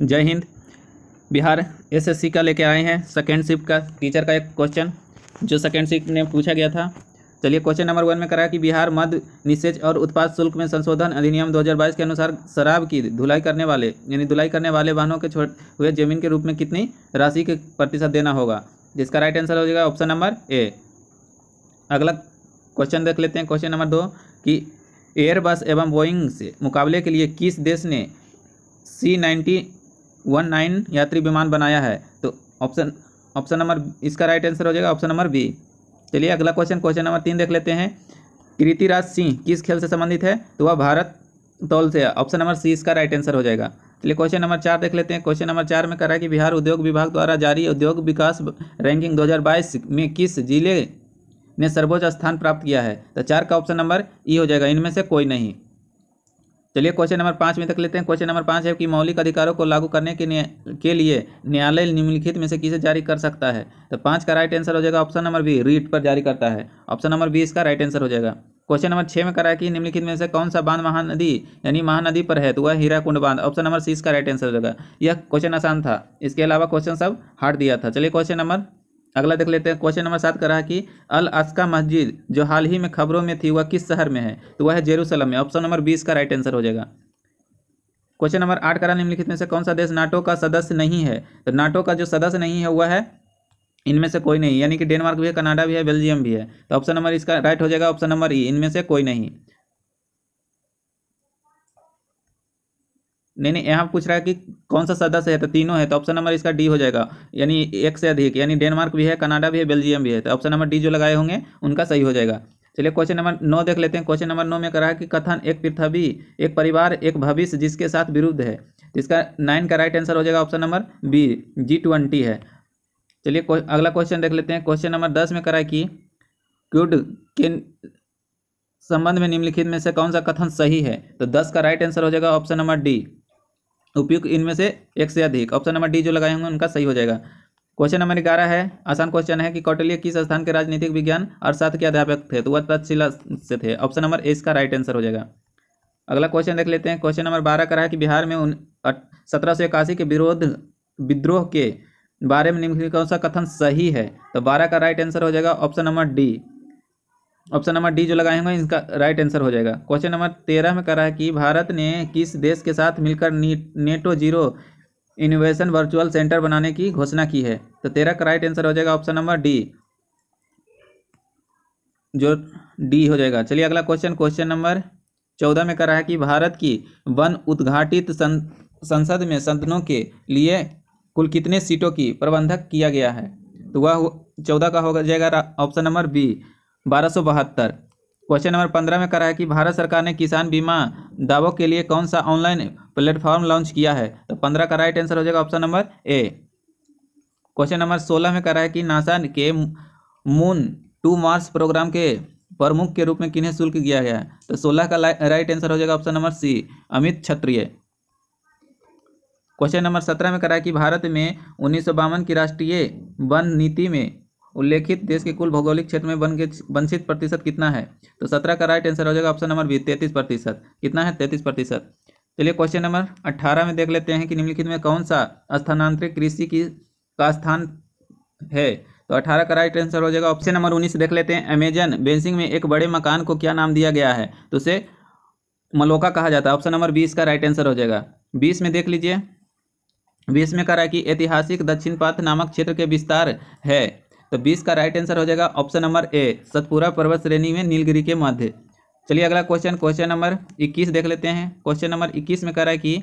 जय हिंद। बिहार एसएससी का लेके आए हैं सेकेंड शिफ्ट का टीचर का एक क्वेश्चन जो सेकेंड शिफ्ट में पूछा गया था। चलिए क्वेश्चन नंबर वन में करा कि बिहार मध्य निषेच और उत्पाद शुल्क में संशोधन अधिनियम 2022 के अनुसार शराब की धुलाई करने वाले, यानी धुलाई करने वाले वाहनों के छोड़ हुए ज़मीन के रूप में कितनी राशि के प्रतिशत देना होगा? जिसका राइट आंसर हो जाएगा ऑप्शन नंबर ए अगला क्वेश्चन देख लेते हैं। क्वेश्चन नंबर दो, कि एयरबस एवं बोइंग से मुकाबले के लिए किस देश ने सी नाइन्टी वन नाइन यात्री विमान बनाया है। तो ऑप्शन ऑप्शन नंबर इसका राइट आंसर हो जाएगा ऑप्शन नंबर बी चलिए अगला क्वेश्चन क्वेश्चन नंबर तीन देख लेते हैं। कृतिराज सिंह किस खेल से संबंधित है? तो वह भारत तौल से ऑप्शन नंबर सी इसका राइट आंसर हो जाएगा। चलिए क्वेश्चन नंबर चार देख लेते हैं। क्वेश्चन नंबर चार में करा कि बिहार उद्योग विभाग द्वारा जारी उद्योग विकास रैंकिंग 2022 में किस ज़िले ने सर्वोच्च स्थान प्राप्त किया है? तो चार का ऑप्शन नंबर ई हो जाएगा। इनमें से कोई नहीं। चलिए क्वेश्चन नंबर पाँच में तक लेते हैं। क्वेश्चन नंबर पाँच है कि मौलिक अधिकारों को लागू करने के के लिए न्यायालय निम्नलिखित में से किसे जारी कर सकता है? तो पाँच का राइट आंसर हो जाएगा ऑप्शन नंबर बी रीट पर जारी करता है। ऑप्शन नंबर बी इसका राइट आंसर हो जाएगा। क्वेश्चन नंबर छः में करा है कि निम्नलिखित में से कौन सा बाँध महानदी, यानी महानदी पर है? तो वह हीराकुंड बाँध। ऑप्शन नंबर सी इसका राइट आंसर हो जाएगा। यह क्वेश्चन आसान था। इसके अलावा क्वेश्चन सब हार्ड दिया था। चलिए क्वेश्चन नंबर अगला देख लेते हैं क्वेश्चन नंबर सात करा कि, अल अस्का मस्जिद, जो हाल ही में खबरों में थी, वह किस शहर में है? तो वह है जेरूसलम में। ऑप्शन नंबर बीस का राइट आंसर हो जाएगा। क्वेश्चन नंबर आठ करा निम्नलिखित में से कौन सा देश नाटो का सदस्य नहीं है? तो नाटो का जो सदस्य नहीं है, वह है, इनमें से कोई नहीं। यानी कि डेनमार्क भी है, कनाडा भी है, बेल्जियम भी है। तो ऑप्शन नंबर इसका राइट हो जाएगा ऑप्शन नंबर ई। इनमें से कोई नहीं। नहीं नहीं, यहाँ पूछ रहा है कि कौन सा सदस्य है? तो तीनों है तो ऑप्शन नंबर इसका डी हो जाएगा। यानी एक से अधिक, यानी डेनमार्क भी है कनाडा भी है बेल्जियम भी है तो ऑप्शन नंबर डी जो लगाए होंगे, उनका सही हो जाएगा। चलिए क्वेश्चन नंबर नौ देख लेते हैं। क्वेश्चन नंबर नौ में करा है कि कथन, एक पृथ्वी, एक परिवार, एक भविष्य, जिसके साथ विरुद्ध है। इसका नाइन का राइट आंसर हो जाएगा option number B G twenty है। चलिए अगला क्वेश्चन देख लेते हैं। क्वेश्चन नंबर दस में करा है कि क्यूड के संबंध में निम्नलिखित में से कौन सा कथन सही है? तो दस का राइट आंसर हो जाएगा ऑप्शन नंबर डी उपयुक्त इनमें से एक से अधिक। ऑप्शन नंबर डी जो लगाए होंगे, उनका सही हो जाएगा। क्वेश्चन नंबर ग्यारह है। आसान क्वेश्चन है कि कौटिल्य किस स्थान के राजनीतिक विज्ञान अर्थशास्त्र के अध्यापक थे? तो वह तत्शिला से थे। ऑप्शन नंबर ए इसका राइट आंसर हो जाएगा। अगला क्वेश्चन देख लेते हैं। क्वेश्चन नंबर बारह का रहा है कि बिहार में सत्रह सौ इक्यासी के विरोध, विद्रोह के बारे में निम्नलिखित कौन सा कथन सही है? तो बारह का राइट आंसर हो जाएगा। Option number D option number D जो लगाए होंगे, इसका राइट आंसर हो जाएगा। क्वेश्चन नंबर तेरह में करा है कि भारत ने किस देश के साथ मिलकर net zero innovation virtual centre बनाने की घोषणा की है? तो तेरह का राइट आंसर हो जाएगा ऑप्शन नंबर डी। जो डी हो जाएगा। चलिए अगला क्वेश्चन क्वेश्चन नंबर चौदह में करा है कि भारत की वन उद्घाटित संसद में सदनों के लिए कुल कितने सीटों की प्रबंधक किया गया है? तो वह चौदह का हो जाएगा ऑप्शन नंबर बी। बारह सौ बहत्तर। क्वेश्चन नंबर पंद्रह में करा है कि भारत सरकार ने किसान बीमा दावों के लिए कौन सा ऑनलाइन प्लेटफॉर्म लॉन्च किया है? तो पंद्रह का राइट आंसर हो जाएगा option number A question number सोलह में करा है कि नासा के मून टू मार्स प्रोग्राम के प्रमुख के रूप में किन्हें शुल्क किया गया है? तो सोलह का राइट आंसर हो जाएगा option number C Amit Kshatriya. Question number सत्रह में करा है कि भारत में उन्नीस सौ बावन की राष्ट्रीय वन नीति में उल्लेखित देश के कुल भौगोलिक क्षेत्र में वन के वंचित प्रतिशत कितना है? तो सत्रह का राइट आंसर हो जाएगा ऑप्शन नंबर बी तैतीस प्रतिशत। कितना है? तैतीस प्रतिशत। चलिए क्वेश्चन नंबर अट्ठारह में देख लेते हैं कि निम्नलिखित में कौन सा स्थानांतरित कृषि की का स्थान है? तो अठारह का राइट आंसर हो जाएगा ऑप्शन नंबर उन्नीस, देख लेते हैं। अमेजन बेंसिंग में एक बड़े मकान को क्या नाम दिया गया है? तो उसे मलोका कहा जाता है। ऑप्शन नंबर बीस का राइट आंसर हो जाएगा। बीस में देख लीजिए। बीस में करा कि ऐतिहासिक दक्षिण पथ नामक क्षेत्र के विस्तार है। तो बीस का राइट आंसर हो जाएगा ऑप्शन नंबर ए सतपुरा पर्वत श्रेणी में नीलगिरी के मध्य। चलिए अगला क्वेश्चन क्वेश्चन नंबर इक्कीस देख लेते हैं। क्वेश्चन नंबर इक्कीस में कह रहा है कि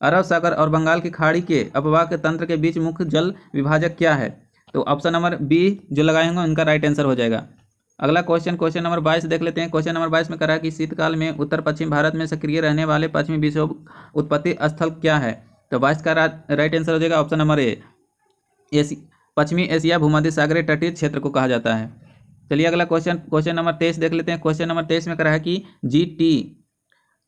अरब सागर और बंगाल की खाड़ी के अपवाह तंत्र के बीच मुख्य जल विभाजक क्या है? तो ऑप्शन नंबर बी जो लगाए होंगे उनका राइट आंसर हो जाएगा। अगला क्वेश्चन क्वेश्चन नंबर बाईस देख लेते हैं। क्वेश्चन नंबर बाईस में कह रहा है कि शीतकाल में उत्तर पश्चिम भारत में सक्रिय रहने वाले पश्चिमी विश्व उत्पत्ति स्थल क्या है? तो बाईस का राइट आंसर हो जाएगा ऑप्शन नंबर ए पश्चिमी एशिया भूमध्य सागरीय तटीय क्षेत्र को कहा जाता है। चलिए अगला क्वेश्चन क्वेश्चन नंबर तेईस देख लेते हैं। क्वेश्चन नंबर तेईस में कहा है कि जी टी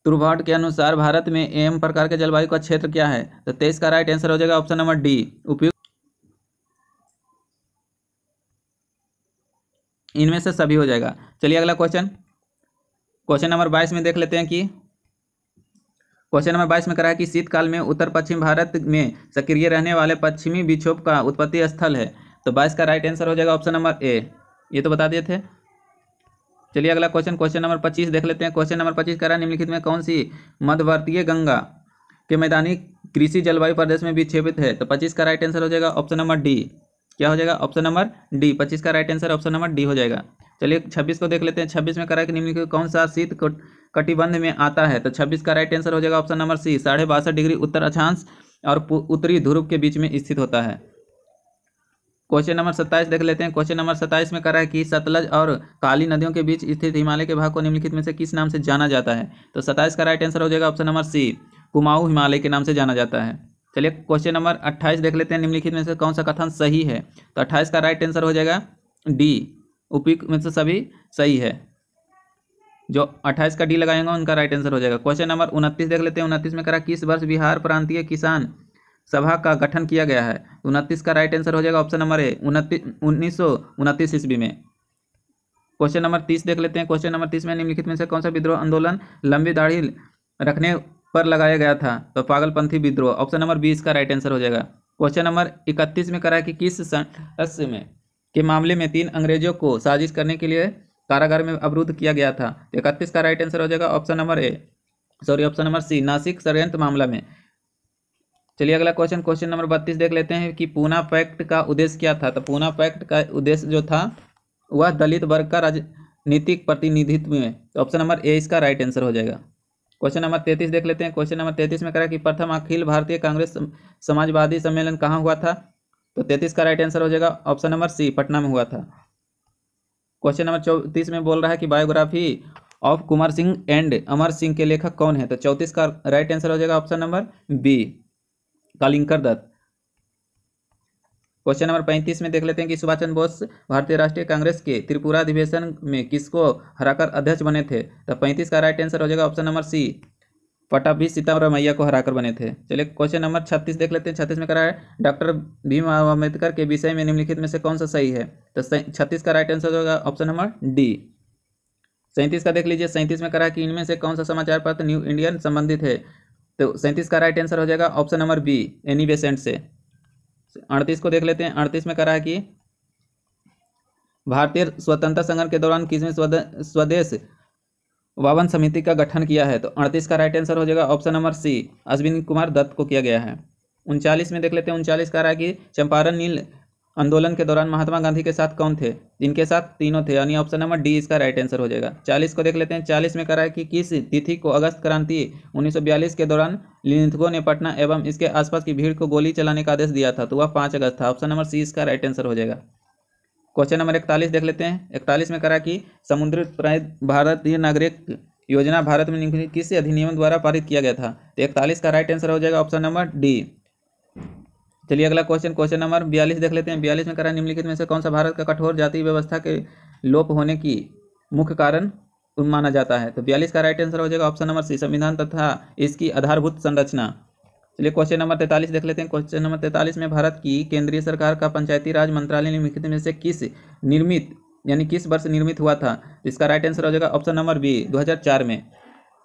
तुर्भाट के अनुसार भारत में एम प्रकार के जलवायु का क्षेत्र क्या है? तो तेईस का राइट आंसर हो जाएगा ऑप्शन नंबर डी उपयुक्त इनमें से सभी हो जाएगा। चलिए अगला क्वेश्चन क्वेश्चन नंबर बाईस में देख लेते हैं कि क्वेश्चन नंबर बाईस में करा है कि शीतकाल में उत्तर पश्चिम भारत में सक्रिय रहने वाले पश्चिमी विक्षोभ का उत्पत्ति स्थल है। तो बाईस का राइट आंसर हो जाएगा ऑप्शन नंबर ए ये तो बता दिए थे। चलिए अगला क्वेश्चन क्वेश्चन नंबर पच्चीस देख लेते हैं। क्वेश्चन नंबर पच्चीस करा निम्नलिखित में कौन सी मध्यवर्तीय गंगा के मैदानी कृषि जलवायु प्रदेश में विक्षेपित है? तो पच्चीस का राइट आंसर हो जाएगा ऑप्शन नंबर डी क्या हो जाएगा? ऑप्शन नंबर डी पच्चीस का right answer option number D हो जाएगा। चलिए छब्बीस को देख लेते हैं। छब्बीस में करा कि निम्नलिखित कौन सा शीत कटिबंध में आता है। तो छब्बीस का राइट आंसर हो जाएगा ऑप्शन नंबर सी साढ़े बासठ डिग्री उत्तर अक्षांश और उत्तरी ध्रुव के बीच में स्थित होता है। क्वेश्चन नंबर सत्ताईस देख लेते हैं। क्वेश्चन नंबर सत्ताईस में करा है कि सतलज और काली नदियों के बीच स्थित हिमालय के भाग को निम्नलिखित में से किस नाम से जाना जाता है? तो सत्ताईस का राइट आंसर हो जाएगा option number C Kumaon Himalaya के नाम से जाना जाता है। चलिए क्वेश्चन नंबर अट्ठाईस देख लेते हैं। निम्नलिखित में से कौन सा कथन सही है? तो अट्ठाईस का राइट आंसर हो जाएगा डी उपयुक्त में से सभी सही है। जो अट्ठाईस का डी लगाएँगे, उनका राइट आंसर हो जाएगा। क्वेश्चन नंबर उनतीस देख लेते हैं। उनतीस में करा, किस वर्ष बिहार प्रांतीय किसान सभा का गठन किया गया है? उनतीस का राइट आंसर हो जाएगा ऑप्शन नंबर ए उनतीस, उन्नीस सौ उनतीस ईस्वी में। क्वेश्चन नंबर तीस देख लेते हैं। क्वेश्चन नंबर तीस में निम्नलिखित में से कौन सा विद्रोह आंदोलन लंबी दाढ़ी रखने पर लगाया गया था? तो पागलपंथी विद्रोह। ऑप्शन नंबर बीस का राइट आंसर हो जाएगा। क्वेश्चन नंबर इकतीस में करा कि किसमें, के मामले में तीन अंग्रेज़ों को साजिश करने के लिए कारागार में अवरुद्ध किया गया था। इकतीस का राइट आंसर हो जाएगा option number A sorry option number C Nasik षडयंत्र मामला में। चलिए अगला क्वेश्चन क्वेश्चन नंबर बत्तीस देख लेते हैं कि पूना पैक्ट का उद्देश्य क्या था। तो पूना पैक्ट का उद्देश्य जो था, वह दलित वर्ग का राजनीतिक प्रतिनिधित्व में। ऑप्शन नंबर ए इसका राइट आंसर हो जाएगा। क्वेश्चन नंबर तैतीस देख लेते हैं। क्वेश्चन नंबर तैतीस में करा कि प्रथम अखिल भारतीय कांग्रेस समाजवादी सम्मेलन कहाँ हुआ था? तो तैतीस का राइट आंसर हो जाएगा ऑप्शन नंबर सी पटना में हुआ था। क्वेश्चन नंबर चौतीस में बोल रहा है कि biography of Kumar Singh and Amar Singh के लेखक कौन है? तो चौतीस का राइट आंसर हो जाएगा option number B Kalinkar Dutt question number पैंतीस में देख लेते हैं कि सुभाष चंद्र बोस भारतीय राष्ट्रीय कांग्रेस के त्रिपुरा अधिवेशन में किसको हराकर अध्यक्ष बने थे? तो पैंतीस का राइट आंसर हो जाएगा option number C Pattabhi Sitaramayya को हराकर बने थे। चलिए क्वेश्चन नंबर छत्तीस देख लेते हैं। छत्तीस में करा है डॉक्टर भीम अंबेडकर के विषय में निम्नलिखित में से कौन सा सही है? तो छत्तीस का राइट आंसर होगा ऑप्शन नंबर डी सैंतीस का देख लीजिए। सैंतीस में करा कि इनमें से कौन सा समाचार पत्र न्यू इंडियन संबंधित है? तो सैंतीस का राइट आंसर हो जाएगा option number B Annie Besant से। अड़तीस को देख लेते हैं। अड़तीस में करा है कि भारतीय स्वतंत्रता संग्राम के दौरान किसमें स्वदेश वावन समिति का गठन किया है तो अड़तीस का राइट आंसर हो जाएगा option number C Ashwin Kumar Dutt को किया गया है। उनचालीस में देख लेते हैं, उनचालीस का रहा कि चंपारण नील आंदोलन के दौरान महात्मा गांधी के साथ कौन थे? इनके साथ तीनों थे, यानी ऑप्शन नंबर डी इसका राइट आंसर हो जाएगा। चालीस को देख लेते हैं, चालीस में करा है कि किस तिथि को अगस्त क्रांति 1942 के दौरान लिंथगो ने पटना एवं इसके आसपास की भीड़ को गोली चलाने का आदेश दिया था तो वह पाँच अगस्त था ऑप्शन नंबर सी इसका राइट आंसर हो जाएगा। क्वेश्चन नंबर इकतालीस देख लेते हैं। इकतालीस में करा कि समुद्र भारतीय नागरिक योजना भारत में किस अधिनियम द्वारा पारित किया गया था? तो इकतालीस का राइट आंसर हो जाएगा ऑप्शन नंबर डी चलिए अगला क्वेश्चन क्वेश्चन नंबर बयालीस देख लेते हैं। बयालीस में करा निम्नलिखित में से कौन सा भारत का कठोर जाति व्यवस्था के लोप होने की मुख्य कारण माना जाता है? तो बयालीस का राइट आंसर हो जाएगा ऑप्शन नंबर सी संविधान तथा इसकी आधारभूत संरचना। चलिए क्वेश्चन नंबर तैतालीस देख लेते हैं। क्वेश्चन नंबर तैतालीस में भारत की केंद्रीय सरकार का पंचायती राज मंत्रालय निम्नलिखित में से किस निर्मित, यानी किस वर्ष निर्मित हुआ था? इसका राइट आंसर हो जाएगा ऑप्शन नंबर बी दो हज़ार चार में।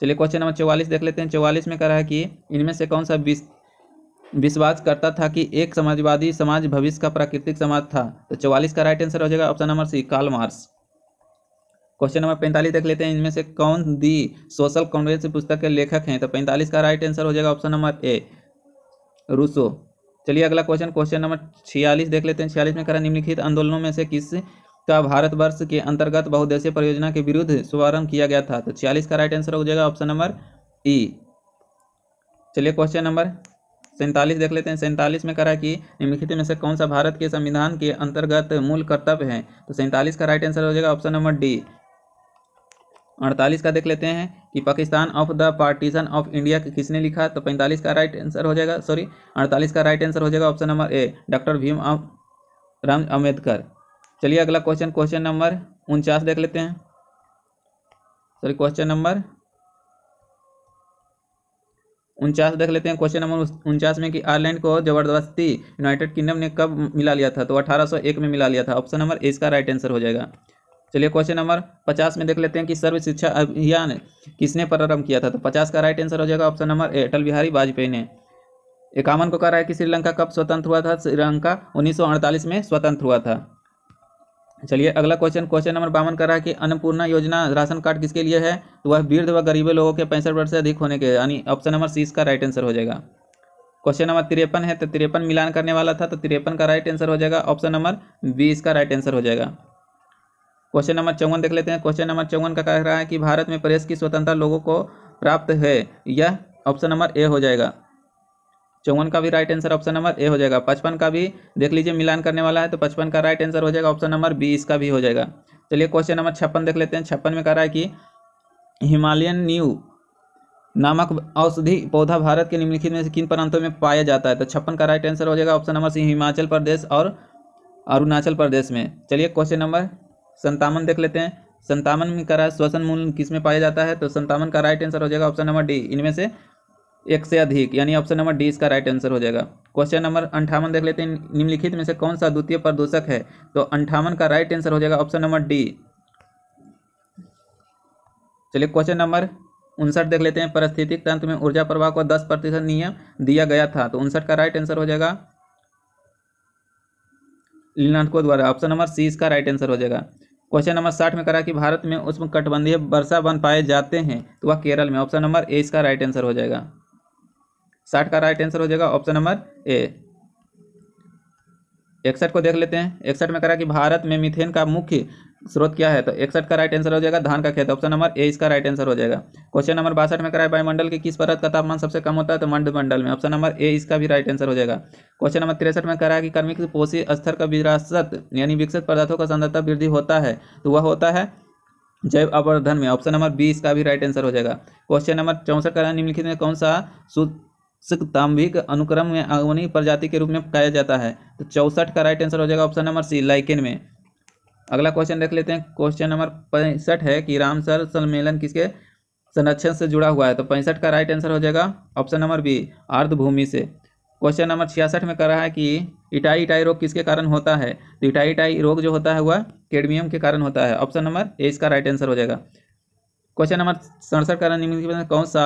चलिए क्वेश्चन नंबर चौवालीस देख लेते हैं। चौवालीस में कह रहा है कि इनमें से कौन सा विश्वास करता था कि एक समाजवादी समाज भविष्य का प्राकृतिक समाज था? तो चौवालीस का राइट आंसर हो जाएगा ऑप्शन नंबर सी काल मार्स क्वेश्चन नंबर पैंतालीस देख लेते हैं, इनमें से कौन दी सोशल कॉन्ग्रेस पुस्तक के लेखक हैं? तो पैंतालीस का राइट आंसर हो जाएगा ऑप्शन नंबर ए रूसो। चलिए अगला क्वेश्चन क्वेश्चन नंबर छियालीस देख लेते हैं। छियालीस में करा निम्नलिखित आंदोलनों में से किस का भारतवर्ष के अंतर्गत बहुद्देशीय परियोजना के विरुद्ध शुभारंभ किया गया था? तो छियालीस का राइट आंसर हो जाएगा ऑप्शन नंबर ई चलिए क्वेश्चन नंबर सैंतालीस देख लेते हैं। सैंतालीस में करा कि निम्नलिखित में से कौन सा भारत के संविधान के अंतर्गत मूल कर्तव्य है? तो सैंतालीस का राइट आंसर हो जाएगा ऑप्शन नंबर डी अड़तालीस का देख लेते हैं कि Pakistan of the partition of India किसने लिखा तो पैंतालीस का राइट आंसर हो जाएगा सॉरी अड़तालीस का राइट आंसर हो जाएगा option number A doctor Bhim Ram Ambedkar चलिए अगला क्वेश्चन क्वेश्चन नंबर उनचास देख लेते हैं. सॉरी क्वेश्चन नंबर उनचास देख लेते हैं. क्वेश्चन नंबर उनचास में कि आयरलैंड को ज़बरदस्ती यूनाइटेड किंगडम ने कब मिला लिया था? तो 1801 में मिला लिया था. ऑप्शन नंबर ए इसका राइट आंसर हो जाएगा. चलिए क्वेश्चन नंबर पचास में देख लेते हैं कि सर्व शिक्षा अभियान किसने प्रारंभ किया था? तो पचास का राइट आंसर हो जाएगा option number A Atal Bihari Vajpayee ने। इक्यावन को कह रहा है कि श्रीलंका कब स्वतंत्र हुआ था? श्रीलंका 1948 में स्वतंत्र हुआ था। चलिए अगला क्वेश्चन क्वेश्चन नंबर बावन कर रहा है कि अन्नपूर्णा योजना राशन कार्ड किसके लिए है? तो वह वृद्ध व गरीबे लोगों के पैंसठ वर्ष से अधिक होने के, यानी ऑप्शन नंबर सी इसका राइट आंसर हो जाएगा। क्वेश्चन नंबर तिरपन है तो तिरपन मिलान करने वाला था तो तिरपन का राइट आंसर हो जाएगा। ऑप्शन नंबर बी इसका राइट आंसर हो जाएगा। क्वेश्चन नंबर चौवन देख लेते हैं। क्वेश्चन नंबर चौवन का कह रहा है कि भारत में प्रेस की स्वतंत्रता लोगों को प्राप्त है। यह ऑप्शन नंबर ए हो जाएगा। चौवन का भी right answer option number A हो जाएगा। पचपन का भी देख लीजिए, मिलान करने वाला है तो पचपन का राइट आंसर हो जाएगा। ऑप्शन नंबर बी इसका भी हो जाएगा। चलिए क्वेश्चन नंबर छप्पन देख लेते हैं। छप्पन में कह रहा है कि हिमालयन न्यू नामक औषधि पौधा भारत के निम्नलिखित में से किन प्रांतों में पाया जाता है? तो छप्पन का राइट आंसर हो जाएगा। Option number C Himachal Pradesh और अरुणाचल प्रदेश में। चलिए क्वेश्चन नंबर संतावन देख लेते हैं। संतावन में है श्वसन मूल किसमें पाया जाता है? तो संतावन का राइट आंसर हो जाएगा ऑप्शन नंबर डी इनमें से एक से अधिक, यानी ऑप्शन नंबर डी इसका राइट आंसर हो जाएगा। क्वेश्चन नंबर अंठावन देख लेते हैं। निम्नलिखित में से कौन सा द्वितीय प्रदूषक है? तो अंठावन का राइट आंसर हो जाएगा ऑप्शन नंबर डी चलिए क्वेश्चन नंबर उनसठ देख लेते हैं। परिस्थितिक तंत्र में ऊर्जा प्रवाह को दस प्रतिशत नियम दिया गया था। तो उनसठ का राइट आंसर हो जाएगा लिनाटको द्वारा। ऑप्शन नंबर सी इसका राइट आंसर हो जाएगा। क्वेश्चन नंबर साठ में करा कि भारत में उष्ण कटबंधीय वर्षा वन पाए जाते हैं तो वह केरल में। ऑप्शन नंबर ए, इसका राइट आंसर हो जाएगा। साठ का राइट आंसर हो जाएगा। ऑप्शन नंबर ए इकसठ को देख लेते हैं। इकसठ में करा कि भारत में मिथेन का मुख्य स्रोत क्या है? तो इकसठ का राइट आंसर हो जाएगा धान का खेत। ऑप्शन नंबर ए इसका राइट आंसर हो जाएगा। क्वेश्चन नंबर बासठ में कराए वायुमंडल के किस परत का तापमान सबसे कम होता है? तो मंड मंडल में। ऑप्शन नंबर ए इसका भी राइट आंसर हो जाएगा। क्वेश्चन नंबर तिरसठ में करा कि कर्मिक पोषी स्तर का विरासत, यानी विकसित पदार्थों का सांद्रता वृद्धि होता है तो वह होता है जैव अवर्धन में। ऑप्शन नंबर बी इसका भी राइट आंसर हो जाएगा। क्वेश्चन नंबर चौंसठ का निम्नलिखित में कौन सा तांबिक अनुक्रम में अगवनी प्रजाति के रूप में पाया जाता है। तो चौसठ का राइट आंसर हो जाएगा ऑप्शन नंबर सी लाइकेन में। अगला क्वेश्चन देख लेते हैं। क्वेश्चन नंबर पैंसठ है कि रामसर सम्मेलन किसके संरक्षण से जुड़ा हुआ है? तो पैंसठ का राइट आंसर हो जाएगा ऑप्शन नंबर बी अर्धभूमि से। क्वेश्चन नंबर छियासठ में कर रहा है कि इटाई इटाई रोग किसके कारण होता है? तो इटाई इटाई रोग जो होता है वह केडमियम के कारण होता है। ऑप्शन नंबर ए इसका राइट आंसर हो जाएगा। क्वेश्चन नंबर सड़सठ का कौन सा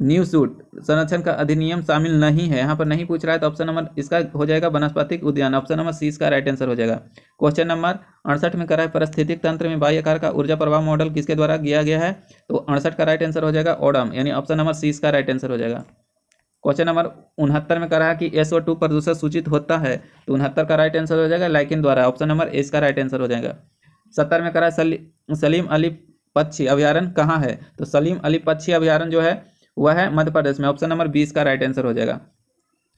न्यू सूट। संरक्षण का अधिनियम शामिल नहीं है। यहाँ पर नहीं पूछ रहा है तो ऑप्शन नंबर इसका हो जाएगा वनस्पतिक उद्यान। ऑप्शन नंबर सी इसका राइट आंसर हो जाएगा। क्वेश्चन नंबर अड़सठ में करा है, परिस्थितिक तंत्र में बाह्य आकार का ऊर्जा प्रभाव मॉडल किसके द्वारा किया गया है? तो अड़सठ का राइट आंसर हो जाएगा ओडम यानी ऑप्शन नंबर सी इसका राइट आंसर हो जाएगा। क्वेश्चन नंबर उनहत्तर में करा है कि एसओ टू प्रदूषण सूचित होता है तो उनहत्तर का राइट आंसर हो जाएगा लाइकिन द्वारा। ऑप्शन नंबर ए इसका राइट आंसर हो जाएगा। सत्तर में करा है सलीम अली पक्षी अभ्यारण कहाँ है? तो सलीम अली पक्षी अभ्यारण जो है वह है मध्य प्रदेश में। ऑप्शन नंबर बीस का राइट आंसर हो जाएगा।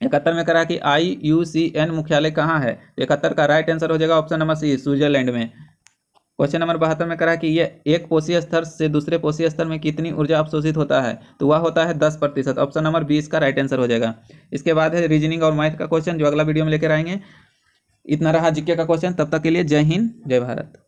इकहत्तर में करा कि आई यू सी एन मुख्यालय कहाँ है? इकहत्तर का राइट आंसर हो जाएगा ऑप्शन नंबर सी स्विट्जरलैंड में। क्वेश्चन नंबर बहत्तर में करा कि यह एक पोषी स्तर से दूसरे पोषी स्तर में कितनी ऊर्जा अवशोषित होता है? तो वह होता है दस प्रतिशत। ऑप्शन नंबर बीस का राइट आंसर हो जाएगा। इसके बाद है रीजनिंग और मैथ का क्वेश्चन जो अगला वीडियो में लेकर आएँगे। इतना रहा जीके का क्वेश्चन तब तक के लिए जय हिंद, जय भारत।